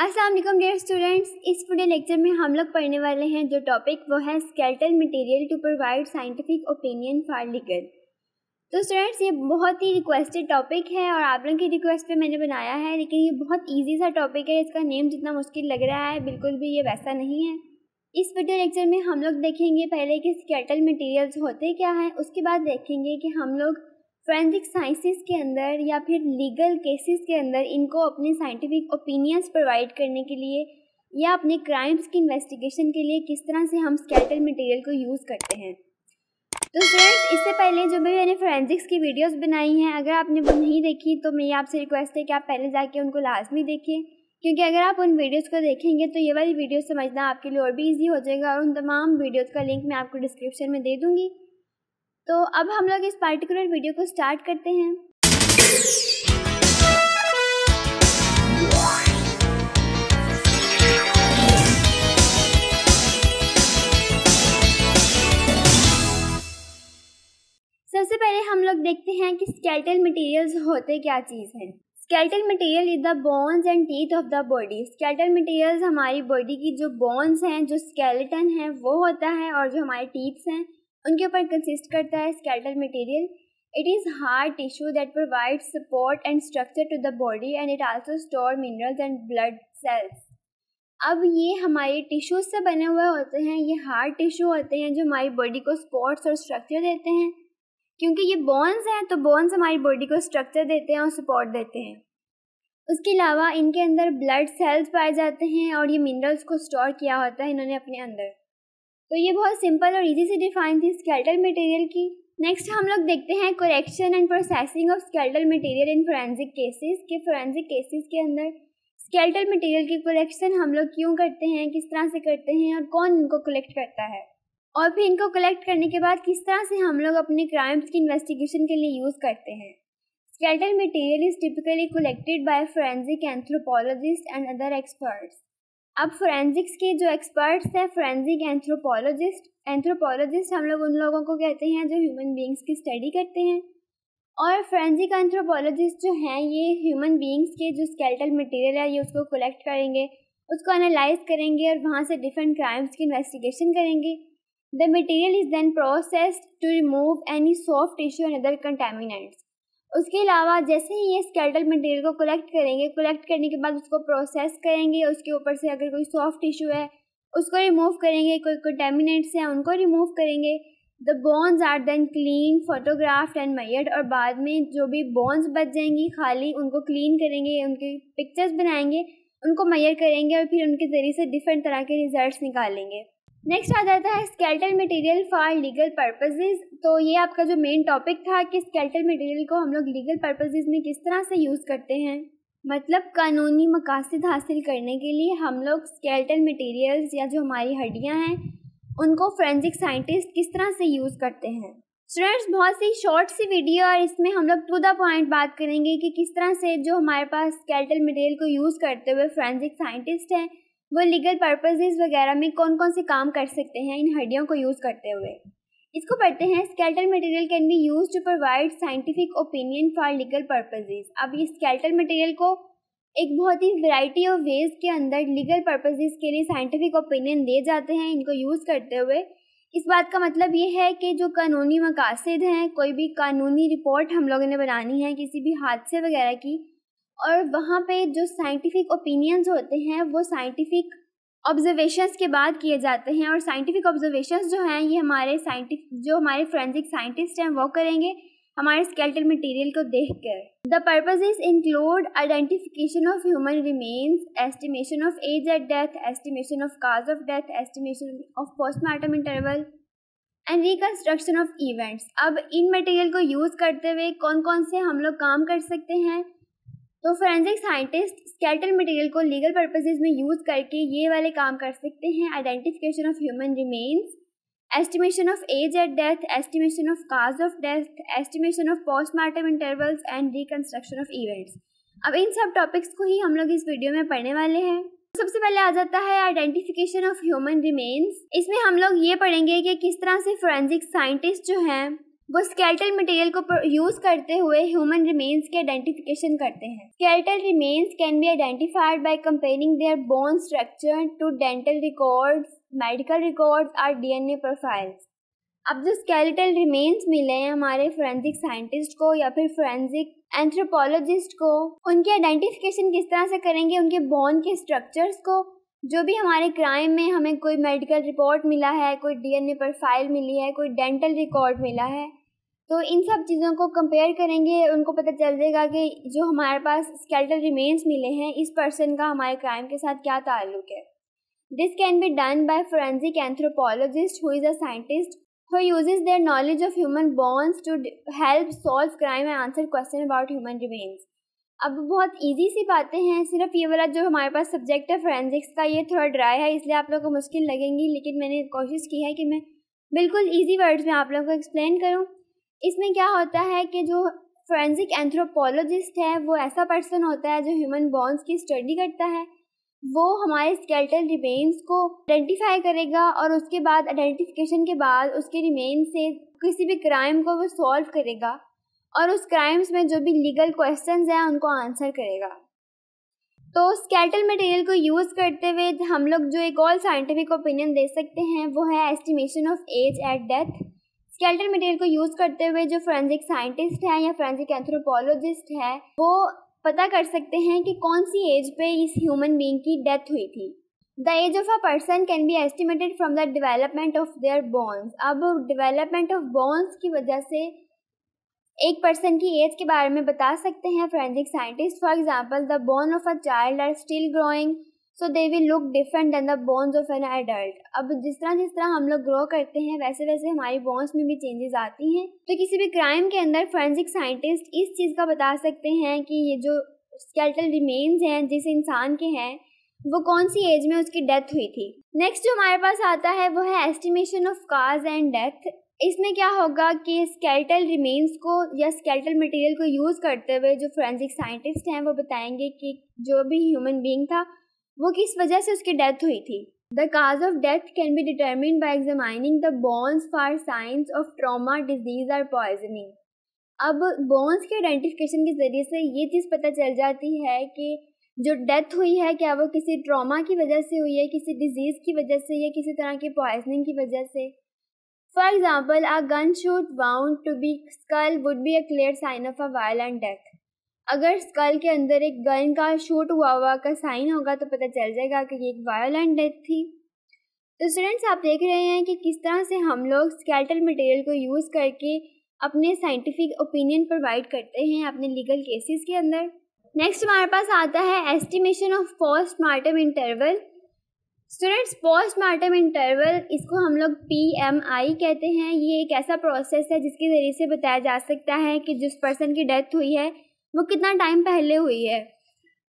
अस्सलाम वालेकुम dear students इस वीडियो लेक्चर में हम लोग पढ़ने वाले हैं जो टॉपिक वो है skeletal material to provide scientific opinion for legal तो स्टूडेंट्स ये बहुत ही रिक्वेस्टेड टॉपिक है और आप लोगों की रिक्वेस्ट पे मैंने बनाया है, लेकिन ये बहुत ईजी सा टॉपिक है। इसका नेम जितना मुश्किल लग रहा है, बिल्कुल भी ये वैसा नहीं है। इस वीडियो लेक्चर में हम लोग देखेंगे पहले कि स्केल्टल मटेरियल्स होते क्या हैं, उसके बाद देखेंगे कि हम लोग फोरेंसिक साइंसेस के अंदर या फिर लीगल केसेस के अंदर इनको अपने साइंटिफिक ओपिनियंस प्रोवाइड करने के लिए या अपने क्राइम्स की इन्वेस्टिगेशन के लिए किस तरह से हम स्केल्टल मटेरियल को यूज़ करते हैं। तो फ्रेंड्स इससे पहले जो भी मैंने फोरेंसिक्स की वीडियोस बनाई हैं, अगर आपने वो नहीं देखी तो मेरी आपसे रिक्वेस्ट है कि आप पहले जाके उनको लाजमी देखें, क्योंकि अगर आप उन वीडियोस को देखेंगे तो ये वाली वीडियो समझना आपके लिए और भी ईजी हो जाएगा और उन तमाम वीडियोज़ का लिंक मैं आपको डिस्क्रिप्शन में दे दूँगी। तो अब हम लोग इस पार्टिकुलर वीडियो को स्टार्ट करते हैं। सबसे पहले हम लोग देखते हैं कि स्केल्टल मटेरियल्स होते क्या चीज़ हैं। Skeletal material is the bones and teeth of the body skeletal materials हमारी बॉडी की जो बोन्स हैं, जो स्केलेटन है, वो होता है और जो हमारे टीथ्स हैं उनके ऊपर कंसिस्ट करता है skeletal material it is hard tissue that provide support and structure to the body and it also store minerals and blood cells अब ये हमारे टिश्यूज से बने हुए होते हैं, ये हार्ड टिश्यू होते हैं जो हमारी बॉडी को सपोर्ट्स और स्ट्रक्चर देते हैं. क्योंकि ये बोन्स हैं तो बोन्स हमारी बॉडी को स्ट्रक्चर देते हैं और सपोर्ट देते हैं. उसके अलावा इनके अंदर ब्लड सेल्स पाए जाते हैं और ये मिनरल्स को स्टोर किया होता है इन्होंने अपने अंदर. तो ये बहुत सिंपल और इजी से डिफाइन थी स्केल्टल मटेरियल की। नेक्स्ट हम लोग देखते हैं correction and processing of skeletal material in forensic cases के फोरेंसिक केसेस के अंदर। स्केल्टल मटेरियल की कलेक्शन हम लोग क्यों करते हैं, किस तरह से करते हैं और कौन इनको कलेक्ट करता है? और फिर इनको कलेक्ट करने के बाद किस तरह से हम लोग अपने क्राइम्स की इन्वेस्टिगेशन के लिए यूज़ करते हैं? Skeletal material is typically collected by forensic anthropologist and other experts अब फोरेंसिक्स के जो एक्सपर्ट्स हैं फोरेंसिक एंथ्रोपोलॉजिस्ट एंथ्रोपोलॉजिस्ट हम लोग उन लोगों को कहते हैं जो ह्यूमन बींग्स की स्टडी करते हैं। और फोरेंसिक एंथ्रोपोलॉजिस्ट जो हैं, ये ह्यूमन बींग्स के जो स्केल्टल मटेरियल है, ये उसको कलेक्ट करेंगे, उसको एनालाइज करेंगे और वहाँ से डिफरेंट क्राइम्स की इन्वेस्टिगेशन करेंगे। The material is then processed to remove any soft tissue and other contaminants उसके अलावा जैसे ही ये स्केल्टल मटेरियल को कलेक्ट करेंगे कलेक्ट करने के बाद उसको प्रोसेस करेंगे, उसके ऊपर से अगर कोई सॉफ्ट टिश्यू है, उसको रिमूव करेंगे, कोई कंटेमिनेट्स हैं, उनको रिमूव करेंगे। The bones are then clean photographed and made और बाद में जो भी बोन्स बच जाएँगी खाली, उनको क्लीन करेंगे, उनके पिक्चर्स बनाएँगे, उनको मैयर करेंगे और फिर उनके ज़रिए से डिफरेंट तरह के रिजल्ट्स निकालेंगे। नेक्स्ट आ जाता है skeletal material for legal purposes तो ये आपका जो मेन टॉपिक था कि स्केल्टल मटेरियल को हम लोग लीगल पर्पजेज में किस तरह से यूज़ करते हैं? मतलब कानूनी मकासद हासिल करने के लिए हम लोग स्केल्टल मटेरियल्स या जो हमारी हड्डियाँ हैं, उनको फ्रेंसिक साइंटिस्ट किस तरह से यूज़ करते हैं? स्टूडेंट्स बहुत सी शॉर्ट सी वीडियो और इसमें हम लोग टू द पॉइंट बात करेंगे कि किस तरह से जो हमारे पास स्केल्टल मटेरियल को यूज़ करते हुए फ्रेंसिक साइंटिस्ट हैं वो लीगल पर्पजेज वगैरह में कौन कौन से काम कर सकते हैं इन हड्डियों को यूज़ करते हुए? इसको पढ़ते हैं skeletal material can be use to provide scientific opinion for legal purposes अब ये स्केल्टल मटेरियल को एक बहुत ही वैरायटी ऑफ़ वेज के अंदर लीगल पर्पजेज के लिए साइंटिफिक ओपिनियन दिए जाते हैं, इनको यूज़ करते हुए। इस बात का मतलब ये है कि जो कानूनी मकासद हैं, कोई भी कानूनी रिपोर्ट हम लोगों ने बनानी है, किसी भी हादसे वगैरह की और वहाँ पे जो साइंटिफिक ओपिनियंस होते हैं, वो साइंटिफिक ऑब्जर्वेशंस के बाद किए जाते हैं और साइंटिफिक ऑब्जर्वेशंस जो हैं, ये हमारे साइंटिफ जो हमारे फोरेंसिक साइंटिस्ट हैं, वो करेंगे हमारे स्केल्टल मटेरियल को देख कर। The purpose is include identification of human remains estimation of age at death estimation of cause of death estimation of postmortem interval and reconstruction of events अब इन मटेरियल को यूज़ करते हुए कौन कौन से हम लोग काम कर सकते हैं? तो फोरेंसिक साइंटिस्ट स्केल्टल मटेरियल को लीगल पर्पसेज में यूज़ करके ये वाले काम कर सकते हैं। Identification of human remains estimation of age at death estimation of cause of death estimation of postmortem intervals and reconstruction of events अब इन सब टॉपिक्स को ही हम लोग इस वीडियो में पढ़ने वाले हैं। सबसे पहले आ जाता है आइडेंटिफिकेशन ऑफ़ ह्यूमन रिमेन्स इसमें हम लोग ये पढ़ेंगे कि किस तरह से फोरेंसिक साइंटिस्ट जो हैं वो स्केल्टल मटेरियल को यूज़ करते हुए ह्यूमन रिमेन्स के आइडेंटिफिकेशन करते हैं। Skeletal remains can be identified by comparing their bone structure to dental records medical records और डीएनए प्रोफाइल्स अब जो स्केलेटल रिमेन्स मिले हैं हमारे फोरेंसिक साइंटिस्ट को या फिर फोरेंसिक एंथ्रोपोलॉजिस्ट को, उनकी आइडेंटिफिकेशन किस तरह से करेंगे, उनके बोन के स्ट्रक्चर्स को, जो भी हमारे क्राइम में हमें कोई मेडिकल रिपोर्ट मिला है, कोई डीएनए प्रोफ़ाइल मिली है, कोई डेंटल रिकॉर्ड मिला है तो इन सब चीज़ों को कंपेयर करेंगे, उनको पता चल जाएगा कि जो हमारे पास स्केलेटल रिमेन्स मिले हैं, इस पर्सन का हमारे क्राइम के साथ क्या ताल्लुक है this can be done by forensic anthropologist who is a scientist who uses their knowledge of human bonds to help solve crime and answer question about human remains. अब बहुत इजी सी बातें हैं, सिर्फ़ ये वाला जो हमारे पास सब्जेक्ट है फोरेंसिक्स का ये थोड़ा ड्राई है, इसलिए आप लोगों को मुश्किल लगेंगी, लेकिन मैंने कोशिश की है कि मैं बिल्कुल इजी वर्ड्स में आप लोगों को एक्सप्लेन करूँ इसमें क्या होता है कि जो फोरेंसिक एंथ्रोपोलॉजिस्ट है, वो ऐसा पर्सन होता है जो ह्यूमन बॉन्स की स्टडी करता है। वो हमारे स्केल्टल रिमेन्स को आइडेंटिफाई करेगा और उसके बाद आइडेंटिफिकेशन के बाद उसके रिमेन से किसी भी क्राइम को वो सॉल्व करेगा और उस क्राइम्स में जो भी लीगल क्वेश्चंस हैं, उनको आंसर करेगा। तो स्केल्टल मटेरियल को यूज़ करते हुए हम लोग जो एक और साइंटिफिक ओपिनियन दे सकते हैं, वो है estimation of age at death skeletal material को यूज़ करते हुए जो फोरेंसिक साइंटिस्ट हैं या फोरेंसिक एंथ्रोपोलॉजिस्ट है, वो पता कर सकते हैं कि कौन सी एज पे इस ह्यूमन बींग की डेथ हुई थी। The age of a person can be estimated from the development of their bones अब डेवलपमेंट ऑफ़ बोन्स की वजह से एक पर्सन की एज के बारे में बता सकते हैं forensic scientist for example the bone of a child are still growing so they will look different than the bones of an adult अब जिस तरह जिस तरह हम लोग ग्रो करते हैं, वैसे वैसे हमारी बोन्स में भी चेंजेस आती हैं। तो किसी भी क्राइम के अंदर फोरेंसिक साइंटिस्ट इस चीज़ का बता सकते हैं कि ये जो स्केल्टल रिमेन्स हैं, जिस इंसान के हैं, वो कौन सी एज में उसकी डेथ हुई थी? नेक्स्ट जो हमारे पास आता है, वो है estimation of cause and death इसमें क्या होगा कि स्केल्टल रिमेन्स को या स्केल्टल मटेरियल को यूज़ करते हुए जो फोरेंसिक साइंटिस्ट हैं, वो बताएँगे कि जो भी ह्यूमन बींग था वो किस वजह से उसकी डेथ हुई थी? The cause of death can be determine by examining the bones for signs of trauma disease और पॉइजनिंग अब बोन्स के आइडेंटिफिकेशन के ज़रिए से ये चीज़ पता चल जाती है कि जो डेथ हुई है, क्या वो किसी ट्रामा की वजह से हुई है, किसी डिज़ीज़ की वजह से या किसी तरह की पॉइजनिंग की वजह से? For example a gun shoot wound to be skull would be a clear sign of a violent death अगर स्कल के अंदर एक गन का शूट हुआ हुआ का साइन होगा तो पता चल जाएगा कि ये एक वायोलेंट डेथ थी। तो स्टूडेंट्स आप देख रहे हैं कि किस तरह से हम लोग स्केल्टल मटेरियल को यूज़ करके अपने साइंटिफिक ओपिनियन प्रोवाइड करते हैं अपने लीगल केसेस के अंदर। नेक्स्ट हमारे पास आता है estimation of postmortem interval students postmortem interval इसको हम लोग पी एम आई कहते हैं। ये एक ऐसा प्रोसेस है जिसके ज़रिए से बताया जा सकता है कि जिस पर्सन की डेथ हुई है वो कितना टाइम पहले हुई है।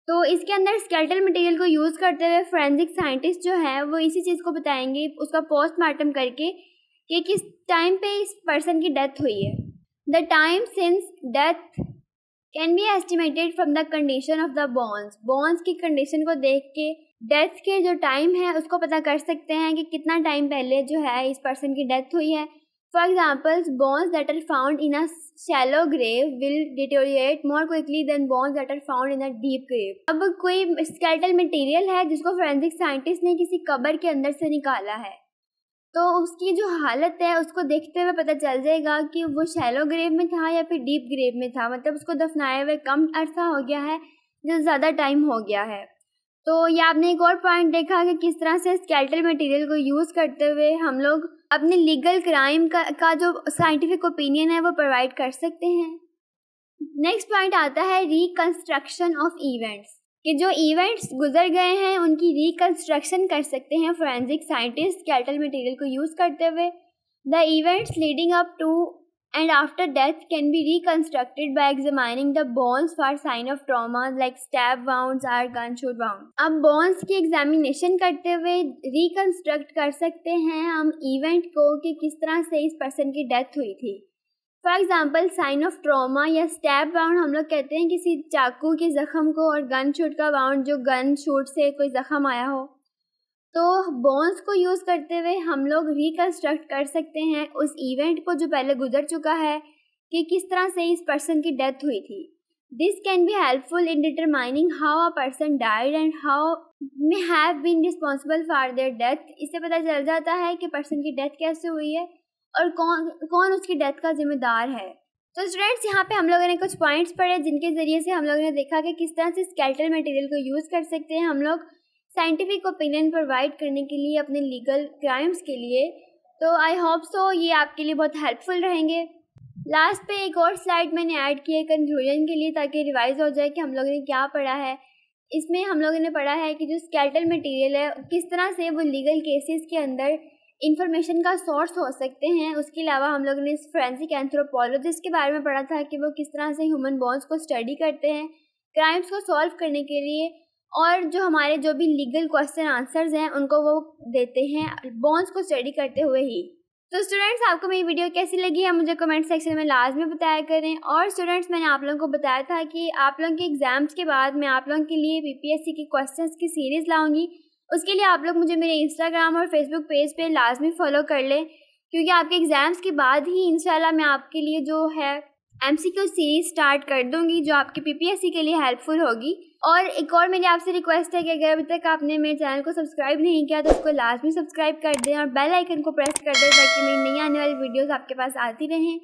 तो इसके अंदर स्केल्टल मटेरियल को यूज़ करते हुए फोरेंसिक साइंटिस्ट जो है, वो इसी चीज़ को बताएँगे, उसका पोस्टमार्टम करके कि किस टाइम पे इस पर्सन की डेथ हुई है। The time since death can be estimated from the condition of the bones bones की कंडीशन को देख के डेथ के जो टाइम है, उसको पता कर सकते हैं कि कितना टाइम पहले जो है इस पर्सन की डेथ हुई है। For example, bones that are found in a shallow grave will deteriorate more quickly than bones that are found in a deep grave. अब कोई skeletal material है जिसको forensic scientist ने किसी कबर के अंदर से निकाला है तो उसकी जो हालत है उसको देखते हुए पता चल जाएगा कि वो शैलो ग्रेव में था या फिर डीप ग्रेव में था मतलब उसको दफनाए हुए कम अरसा हो गया है जो ज़्यादा टाइम हो गया है तो ये आपने एक और पॉइंट देखा कि किस तरह से स्केल्टल मटेरियल को यूज़ करते हुए हम लोग अपने लीगल क्राइम का का जो साइंटिफिक ओपिनियन है वो प्रोवाइड कर सकते हैं। नेक्स्ट पॉइंट आता है रिकंस्ट्रक्शन ऑफ़ इवेंट्स कि जो इवेंट्स गुजर गए हैं, उनकी रिकंस्ट्रक्शन कर सकते हैं फोरेंसिक साइंटिस्ट कैटल मटेरियल को यूज़ करते हुए। The events leading up to and after death can be reconstructed by examining the bones for sign of trauma, like stab wounds or gunshot wounds. अब bones की examination करते हुए reconstruct कर सकते हैं हम इवेंट को कि किस तरह से इस पर्सन की डेथ हुई थी for example sign of trauma या स्टैब वाउंड हम लोग कहते हैं किसी चाकू के ज़ख्म को और गन शूट का वाउंड जो गन शूट से कोई ज़ख्म आया हो तो बोन्स को यूज़ करते हुए हम लोग रिकन्स्ट्रक्ट कर सकते हैं उस इवेंट को जो पहले गुजर चुका है कि किस तरह से इस पर्सन की डेथ हुई थी। This can be helpful in determining how a person died and how may have been responsible for their death इससे पता चल जाता है कि पर्सन की डेथ कैसे हुई है और कौन कौन उसकी डेथ का जिम्मेदार है। तो स्टूडेंट्स यहाँ पे हम लोगों ने कुछ पॉइंट्स पढ़े जिनके ज़रिए से हम लोगों ने देखा कि किस तरह से स्केल्टल मटेरियल को यूज़ कर सकते हैं हम लोग। साइंटिफिक ओपिनियन प्रोवाइड करने के लिए, अपने लीगल क्राइम्स के लिए। तो आई होप सो ये आपके लिए बहुत हेल्पफुल रहेंगे। लास्ट पे एक और स्लाइड मैंने ऐड की है कंक्लूजन के लिए ताकि रिवाइज हो जाए कि हम लोगों ने क्या पढ़ा है। इसमें हम लोगों ने पढ़ा है कि जो स्केल्टल मटेरियल है, किस तरह से वो लीगल केसेस के अंदर इंफॉर्मेशन का सोर्स हो सकते हैं। उसके अलावा हम लोगों ने फ्रेंसिक एंथ्रोपोलॉजिस्ट के बारे में पढ़ा था कि वो किस तरह से ह्यूमन बॉन्स को स्टडी करते हैं। क्राइम्स को सॉल्व करने के लिए और जो हमारे जो भी लीगल क्वेश्चन आंसर्स हैं, उनको वो देते हैं बॉन्स को स्टडी करते हुए ही। तो स्टूडेंट्स आपको मेरी वीडियो कैसी लगी? है मुझे कमेंट सेक्शन में लाजमी बताया करें। और स्टूडेंट्स मैंने आप लोगों को बताया था कि आप लोगों के एग्ज़ाम्स के बाद मैं आप लोगों के लिए बीपीएससी के क्वेश्चंस की सीरीज़ लाऊँगी। उसके लिए आप लोग मुझे मेरे इंस्टाग्राम और फेसबुक पेज पे लाजमी फॉलो कर लें। क्योंकि आपके एग्ज़ाम्स के बाद ही, इंशाल्लाह, मैं आपके लिए जो है M C Q series start कर दूँगी, जो आपकी पीपीएससी के लिए हेल्पफुल होगी। और एक और मेरी आपसे रिक्वेस्ट है कि अगर अभी तक आपने मेरे चैनल को सब्सक्राइब नहीं किया तो उसको लाजमी सब्सक्राइब कर दें और बेल आइकन को प्रेस कर दें ताकि मेरी नई आने वाली वीडियोस आपके पास आती रहें।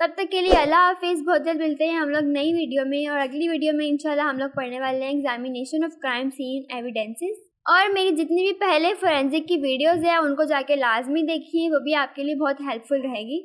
तब तक के लिए अल्लाह हाफिज़, बहुत जल्द मिलते हैं हम लोग नई वीडियो में और अगली वीडियो में इंशाल्लाह हम लोग पढ़ने वाले हैं examination of crime scene evidences और मेरी जितनी भी पहले फोरेंसिक की वीडियोज़ हैं, उनको जाके लाजमी देखिए, वो भी आपके लिए बहुत हेल्पफुल रहेगी।